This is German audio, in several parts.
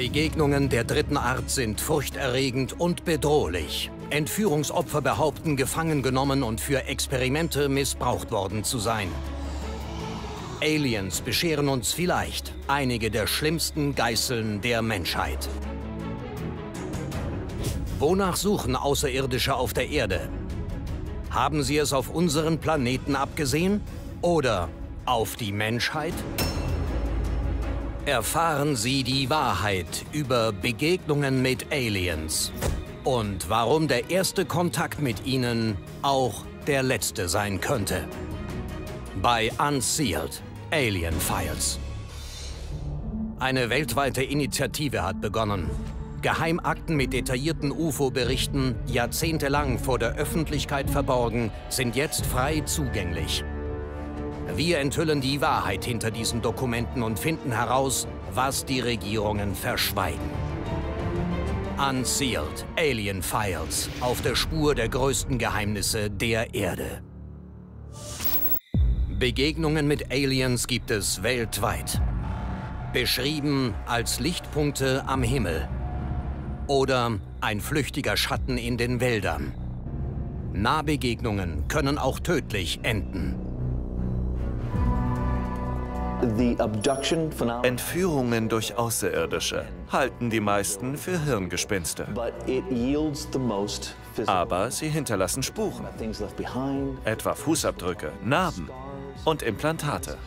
Begegnungen der dritten Art sind furchterregend und bedrohlich. Entführungsopfer behaupten, gefangen genommen und für Experimente missbraucht worden zu sein. Aliens bescheren uns vielleicht einige der schlimmsten Geißeln der Menschheit. Wonach suchen Außerirdische auf der Erde? Haben sie es auf unseren Planeten abgesehen? Oder auf die Menschheit? Erfahren Sie die Wahrheit über Begegnungen mit Aliens und warum der erste Kontakt mit ihnen auch der letzte sein könnte. Bei Unsealed Alien Files. Eine weltweite Initiative hat begonnen. Geheimakten mit detaillierten UFO-Berichten, jahrzehntelang vor der Öffentlichkeit verborgen, sind jetzt frei zugänglich. Wir enthüllen die Wahrheit hinter diesen Dokumenten und finden heraus, was die Regierungen verschweigen. Unsealed Alien Files auf der Spur der größten Geheimnisse der Erde. Begegnungen mit Aliens gibt es weltweit. Beschrieben als Lichtpunkte am Himmel. Oder ein flüchtiger Schatten in den Wäldern. Nahbegegnungen können auch tödlich enden. Entführungen durch Außerirdische halten die meisten für Hirngespinste. Aber sie hinterlassen Spuren, etwa Fußabdrücke, Narben und Implantate.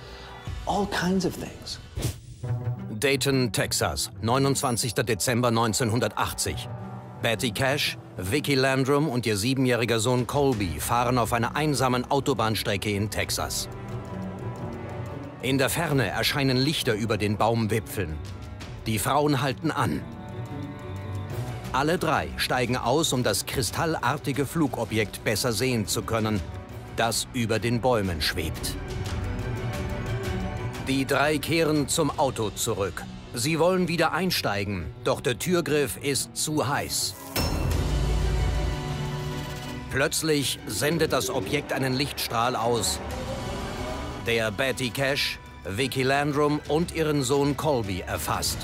Dayton, Texas, 29. Dezember 1980. Betty Cash, Vicky Landrum und ihr siebenjähriger Sohn Colby fahren auf einer einsamen Autobahnstrecke in Texas. In der Ferne erscheinen Lichter über den Baumwipfeln. Die Frauen halten an. Alle drei steigen aus, um das kristallartige Flugobjekt besser sehen zu können, das über den Bäumen schwebt. Die drei kehren zum Auto zurück. Sie wollen wieder einsteigen, doch der Türgriff ist zu heiß. Plötzlich sendet das Objekt einen Lichtstrahl aus, der Betty Cash, Vicky Landrum und ihren Sohn Colby erfasst.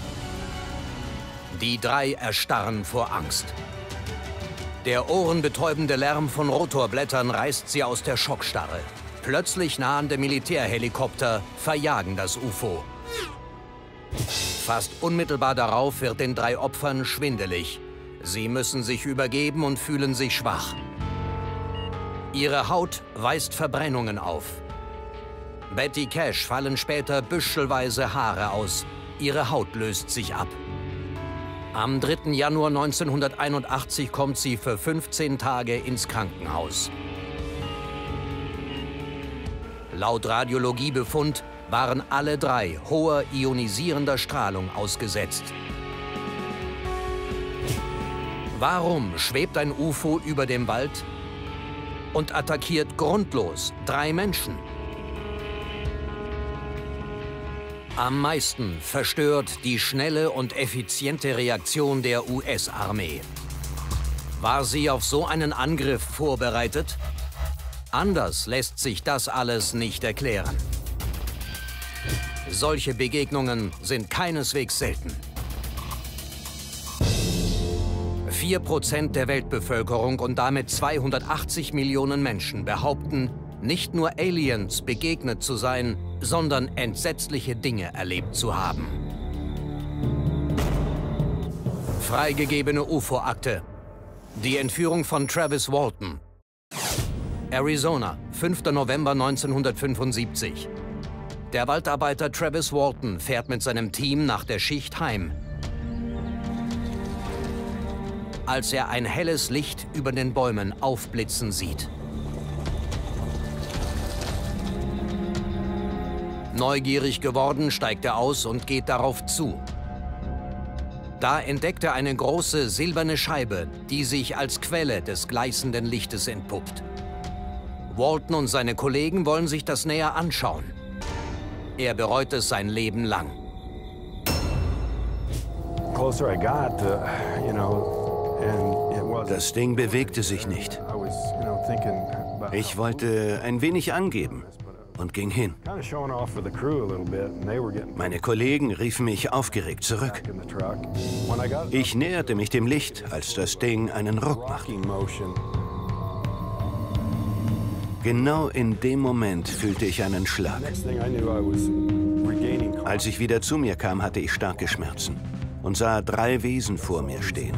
Die drei erstarren vor Angst. Der ohrenbetäubende Lärm von Rotorblättern reißt sie aus der Schockstarre. Plötzlich nahende Militärhelikopter verjagen das UFO. Fast unmittelbar darauf wird den drei Opfern schwindelig. Sie müssen sich übergeben und fühlen sich schwach. Ihre Haut weist Verbrennungen auf. Betty Cash fallen später büschelweise Haare aus. Ihre Haut löst sich ab. Am 3. Januar 1981 kommt sie für 15 Tage ins Krankenhaus. Laut Radiologiebefund waren alle drei hoher ionisierender Strahlung ausgesetzt. Warum schwebt ein UFO über dem Wald und attackiert grundlos drei Menschen? Am meisten verstört die schnelle und effiziente Reaktion der US-Armee. War sie auf so einen Angriff vorbereitet? Anders lässt sich das alles nicht erklären. Solche Begegnungen sind keineswegs selten. 4% der Weltbevölkerung und damit 280 Millionen Menschen behaupten, nicht nur Aliens begegnet zu sein, sondern entsetzliche Dinge erlebt zu haben. Freigegebene UFO-Akte. Die Entführung von Travis Walton. Arizona, 5. November 1975. Der Waldarbeiter Travis Walton fährt mit seinem Team nach der Schicht heim. Als er ein helles Licht über den Bäumen aufblitzen sieht. Neugierig geworden, steigt er aus und geht darauf zu. Da entdeckt er eine große silberne Scheibe, die sich als Quelle des gleißenden Lichtes entpuppt. Walton und seine Kollegen wollen sich das näher anschauen. Er bereut es sein Leben lang. Das Ding bewegte sich nicht. Ich wollte ein wenig angeben. Und ging hin. Meine Kollegen riefen mich aufgeregt zurück. Ich näherte mich dem Licht, als das Ding einen Ruck machte. Genau in dem Moment fühlte ich einen Schlag. Als ich wieder zu mir kam, hatte ich starke Schmerzen und sah drei Wesen vor mir stehen.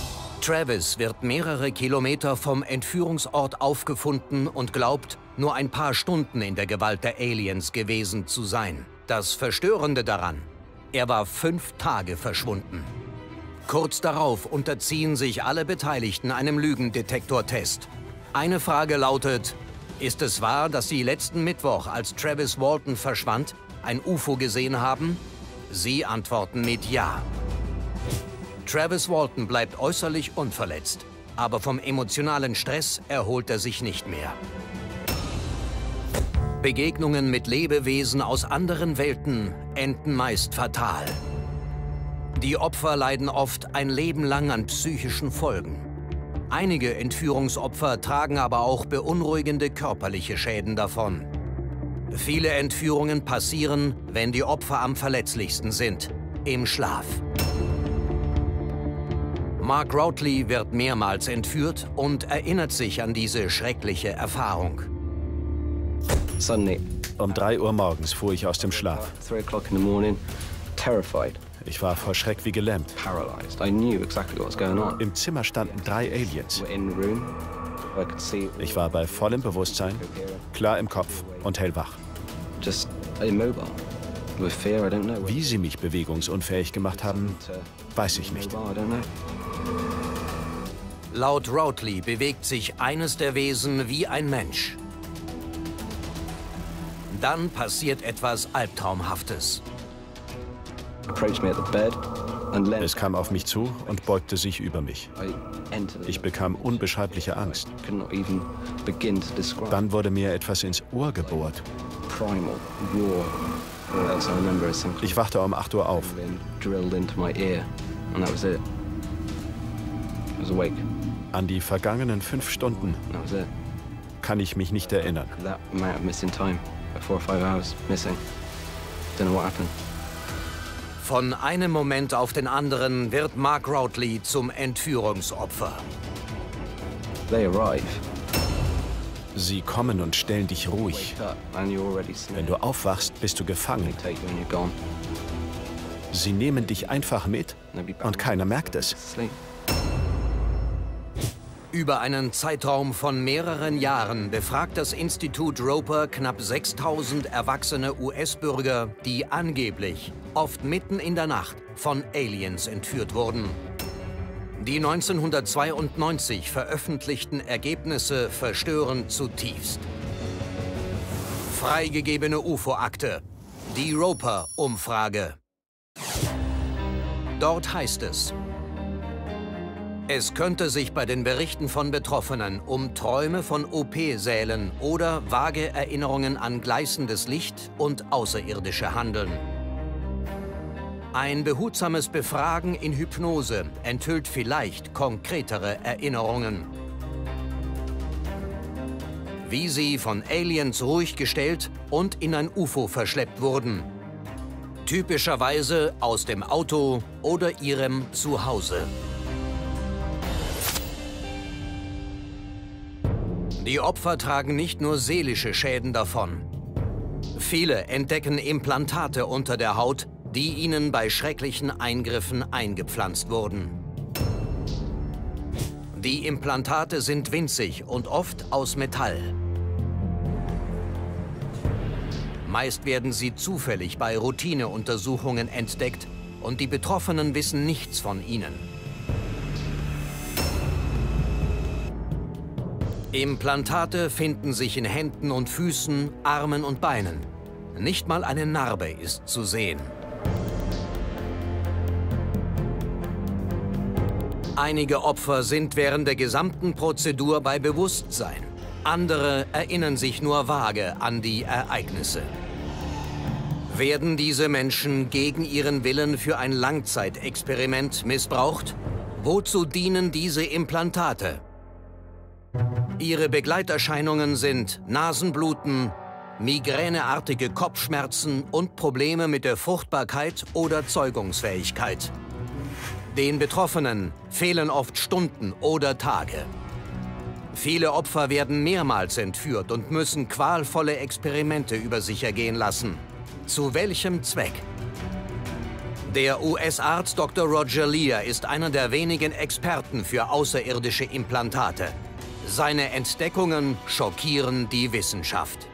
Travis wird mehrere Kilometer vom Entführungsort aufgefunden und glaubt, nur ein paar Stunden in der Gewalt der Aliens gewesen zu sein. Das Verstörende daran, er war fünf Tage verschwunden. Kurz darauf unterziehen sich alle Beteiligten einem Lügendetektortest. Eine Frage lautet, ist es wahr, dass Sie letzten Mittwoch, als Travis Walton verschwand, ein UFO gesehen haben? Sie antworten mit Ja. Travis Walton bleibt äußerlich unverletzt, aber vom emotionalen Stress erholt er sich nicht mehr. Begegnungen mit Lebewesen aus anderen Welten enden meist fatal. Die Opfer leiden oft ein Leben lang an psychischen Folgen. Einige Entführungsopfer tragen aber auch beunruhigende körperliche Schäden davon. Viele Entführungen passieren, wenn die Opfer am verletzlichsten sind, im Schlaf. Mark Routley wird mehrmals entführt und erinnert sich an diese schreckliche Erfahrung. Um 3 Uhr morgens fuhr ich aus dem Schlaf. Ich war vor Schreck wie gelähmt. Im Zimmer standen drei Aliens. Ich war bei vollem Bewusstsein, klar im Kopf und hellwach. Wie sie mich bewegungsunfähig gemacht haben, weiß ich nicht. Laut Routley bewegt sich eines der Wesen wie ein Mensch. Dann passiert etwas Albtraumhaftes. Es kam auf mich zu und beugte sich über mich. Ich bekam unbeschreibliche Angst. Dann wurde mir etwas ins Ohr gebohrt. Ich wachte um 8 Uhr auf. An die vergangenen fünf Stunden kann ich mich nicht erinnern. Von einem Moment auf den anderen wird Mark Routley zum Entführungsopfer. Sie kommen und stellen dich ruhig. Wenn du aufwachst, bist du gefangen. Sie nehmen dich einfach mit und keiner merkt es. Über einen Zeitraum von mehreren Jahren befragt das Institut Roper knapp 6000 erwachsene US-Bürger, die angeblich, oft mitten in der Nacht, von Aliens entführt wurden. Die 1992 veröffentlichten Ergebnisse verstören zutiefst. Freigegebene UFO-Akte. Die Roper-Umfrage. Dort heißt es, es könnte sich bei den Berichten von Betroffenen um Träume von OP-Sälen oder vage Erinnerungen an gleißendes Licht und Außerirdische handeln. Ein behutsames Befragen in Hypnose enthüllt vielleicht konkretere Erinnerungen. Wie sie von Aliens ruhig gestellt und in ein UFO verschleppt wurden. Typischerweise aus dem Auto oder ihrem Zuhause. Die Opfer tragen nicht nur seelische Schäden davon. Viele entdecken Implantate unter der Haut, die ihnen bei schrecklichen Eingriffen eingepflanzt wurden. Die Implantate sind winzig und oft aus Metall. Meist werden sie zufällig bei Routineuntersuchungen entdeckt und die Betroffenen wissen nichts von ihnen. Implantate finden sich in Händen und Füßen, Armen und Beinen. Nicht mal eine Narbe ist zu sehen. Einige Opfer sind während der gesamten Prozedur bei Bewusstsein. Andere erinnern sich nur vage an die Ereignisse. Werden diese Menschen gegen ihren Willen für ein Langzeitexperiment missbraucht? Wozu dienen diese Implantate? Ihre Begleiterscheinungen sind Nasenbluten, migräneartige Kopfschmerzen und Probleme mit der Fruchtbarkeit oder Zeugungsfähigkeit. Den Betroffenen fehlen oft Stunden oder Tage. Viele Opfer werden mehrmals entführt und müssen qualvolle Experimente über sich ergehen lassen. Zu welchem Zweck? Der US-Arzt Dr. Roger Lear ist einer der wenigen Experten für außerirdische Implantate. Seine Entdeckungen schockieren die Wissenschaft.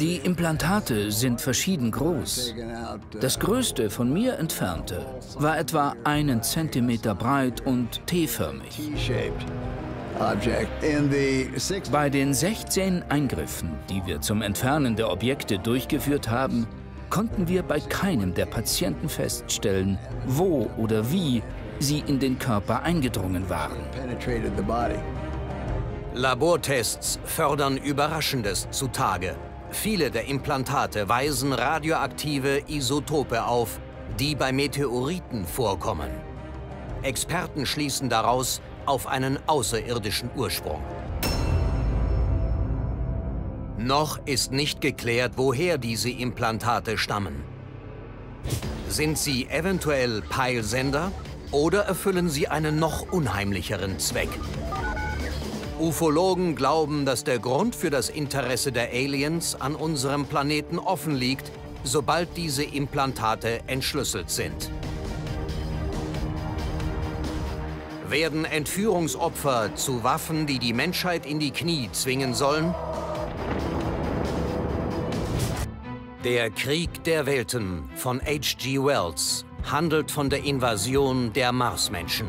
Die Implantate sind verschieden groß. Das größte von mir entfernte war etwa einen Zentimeter breit und T-förmig. Bei den 16 Eingriffen, die wir zum Entfernen der Objekte durchgeführt haben, konnten wir bei keinem der Patienten feststellen, wo oder wie sie in den Körper eingedrungen waren. Labortests fördern Überraschendes zutage. Viele der Implantate weisen radioaktive Isotope auf, die bei Meteoriten vorkommen. Experten schließen daraus auf einen außerirdischen Ursprung. Noch ist nicht geklärt, woher diese Implantate stammen. Sind sie eventuell Peilsender oder erfüllen sie einen noch unheimlicheren Zweck? Ufologen glauben, dass der Grund für das Interesse der Aliens an unserem Planeten offen liegt, sobald diese Implantate entschlüsselt sind. Werden Entführungsopfer zu Waffen, die die Menschheit in die Knie zwingen sollen? Der Krieg der Welten von H.G. Wells handelt von der Invasion der Marsmenschen.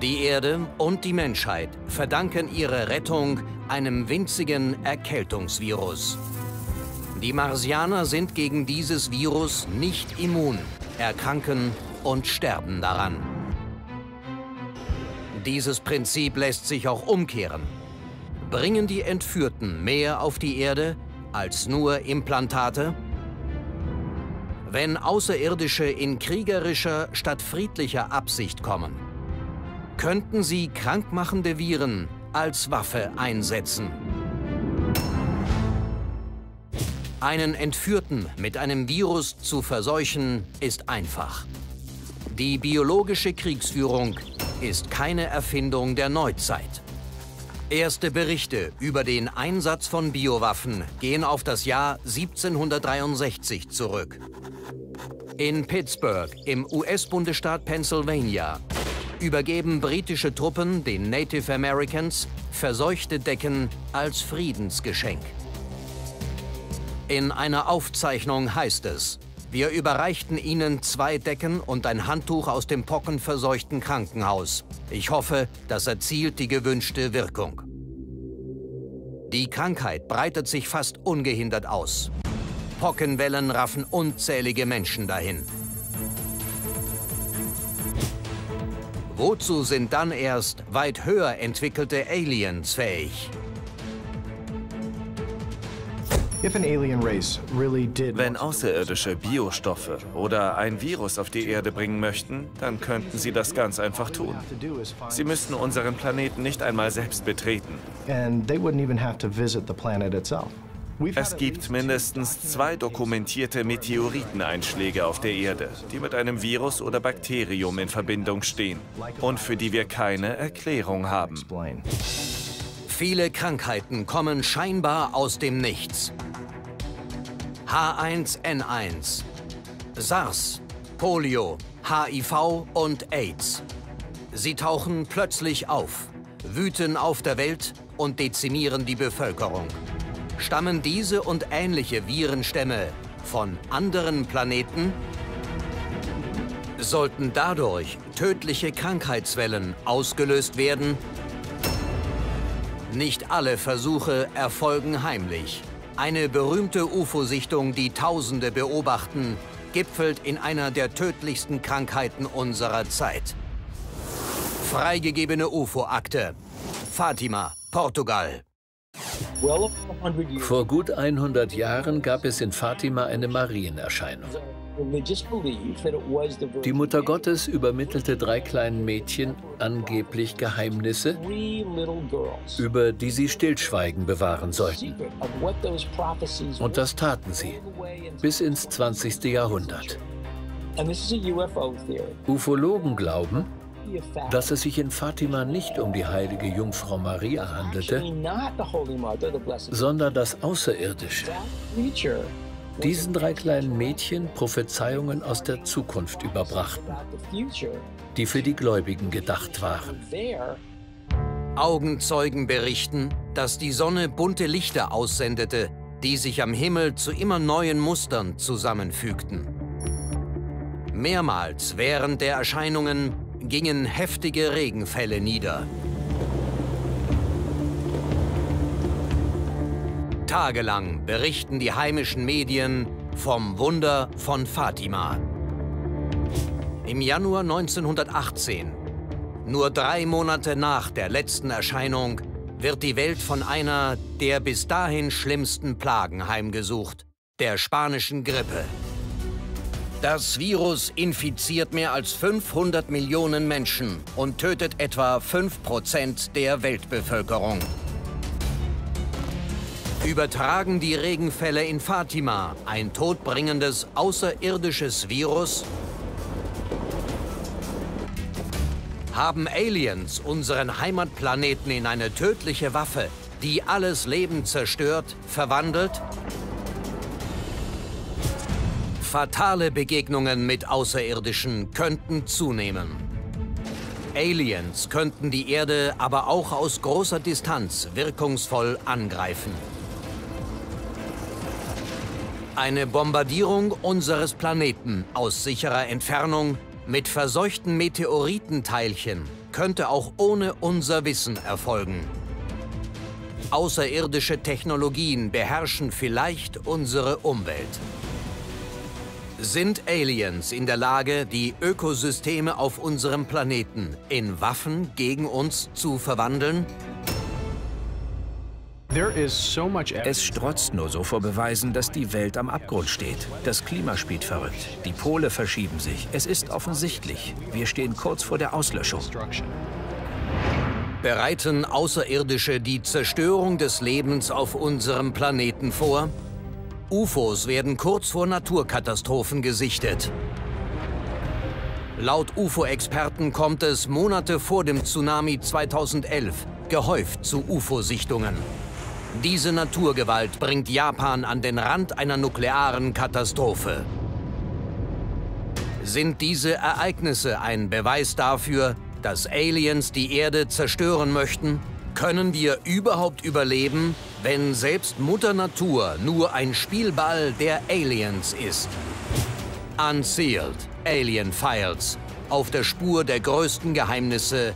Die Erde und die Menschheit verdanken ihre Rettung einem winzigen Erkältungsvirus. Die Marsianer sind gegen dieses Virus nicht immun, erkranken und sterben daran. Dieses Prinzip lässt sich auch umkehren. Bringen die Entführten mehr auf die Erde als nur Implantate? Wenn Außerirdische in kriegerischer statt friedlicher Absicht kommen, könnten sie krankmachende Viren als Waffe einsetzen. Einen Entführten mit einem Virus zu verseuchen, ist einfach. Die biologische Kriegsführung ist keine Erfindung der Neuzeit. Erste Berichte über den Einsatz von Biowaffen gehen auf das Jahr 1763 zurück. In Pittsburgh im US-Bundesstaat Pennsylvania übergeben britische Truppen den Native Americans verseuchte Decken als Friedensgeschenk. In einer Aufzeichnung heißt es, wir überreichten Ihnen zwei Decken und ein Handtuch aus dem pockenverseuchten Krankenhaus. Ich hoffe, das erzielt die gewünschte Wirkung. Die Krankheit breitet sich fast ungehindert aus. Pockenwellen raffen unzählige Menschen dahin. Wozu sind dann erst weit höher entwickelte Aliens fähig? Wenn Außerirdische Biostoffe oder ein Virus auf die Erde bringen möchten, dann könnten sie das ganz einfach tun. Sie müssten unseren Planeten nicht einmal selbst betreten. Es gibt mindestens zwei dokumentierte Meteoriteneinschläge auf der Erde, die mit einem Virus oder Bakterium in Verbindung stehen und für die wir keine Erklärung haben. Viele Krankheiten kommen scheinbar aus dem Nichts. H1N1, SARS, Polio, HIV und AIDS. Sie tauchen plötzlich auf, wüten auf der Welt und dezimieren die Bevölkerung. Stammen diese und ähnliche Virenstämme von anderen Planeten? Sollten dadurch tödliche Krankheitswellen ausgelöst werden, nicht alle Versuche erfolgen heimlich. Eine berühmte UFO-Sichtung, die Tausende beobachten, gipfelt in einer der tödlichsten Krankheiten unserer Zeit. Freigegebene UFO-Akte. Fatima, Portugal. Vor gut 100 Jahren gab es in Fatima eine Marienerscheinung. Die Mutter Gottes übermittelte drei kleinen Mädchen angeblich Geheimnisse, über die sie Stillschweigen bewahren sollten. Und das taten sie, bis ins 20. Jahrhundert. Ufologen glauben, dass es sich in Fatima nicht um die heilige Jungfrau Maria handelte, sondern das Außerirdische. Diesen drei kleinen Mädchen Prophezeiungen aus der Zukunft überbrachten, die für die Gläubigen gedacht waren. Augenzeugen berichten, dass die Sonne bunte Lichter aussendete, die sich am Himmel zu immer neuen Mustern zusammenfügten. Mehrmals während der Erscheinungen gingen heftige Regenfälle nieder. Tagelang berichten die heimischen Medien vom Wunder von Fatima. Im Januar 1918, nur drei Monate nach der letzten Erscheinung, wird die Welt von einer der bis dahin schlimmsten Plagen heimgesucht, der spanischen Grippe. Das Virus infiziert mehr als 500 Millionen Menschen und tötet etwa 5% der Weltbevölkerung. Übertragen die Regenfälle in Fatima ein todbringendes außerirdisches Virus? Haben Aliens unseren Heimatplaneten in eine tödliche Waffe, die alles Leben zerstört, verwandelt? Fatale Begegnungen mit Außerirdischen könnten zunehmen. Aliens könnten die Erde aber auch aus großer Distanz wirkungsvoll angreifen. Eine Bombardierung unseres Planeten aus sicherer Entfernung mit verseuchten Meteoritenteilchen könnte auch ohne unser Wissen erfolgen. Außerirdische Technologien beherrschen vielleicht unsere Umwelt. Sind Aliens in der Lage, die Ökosysteme auf unserem Planeten in Waffen gegen uns zu verwandeln? Es strotzt nur so vor Beweisen, dass die Welt am Abgrund steht. Das Klima spielt verrückt. Die Pole verschieben sich. Es ist offensichtlich. Wir stehen kurz vor der Auslöschung. Bereiten Außerirdische die Zerstörung des Lebens auf unserem Planeten vor? UFOs werden kurz vor Naturkatastrophen gesichtet. Laut UFO-Experten kommt es Monate vor dem Tsunami 2011 gehäuft zu UFO-Sichtungen. Diese Naturgewalt bringt Japan an den Rand einer nuklearen Katastrophe. Sind diese Ereignisse ein Beweis dafür, dass Aliens die Erde zerstören möchten? Können wir überhaupt überleben, wenn selbst Mutter Natur nur ein Spielball der Aliens ist? Unsealed, Alien Files, auf der Spur der größten Geheimnisse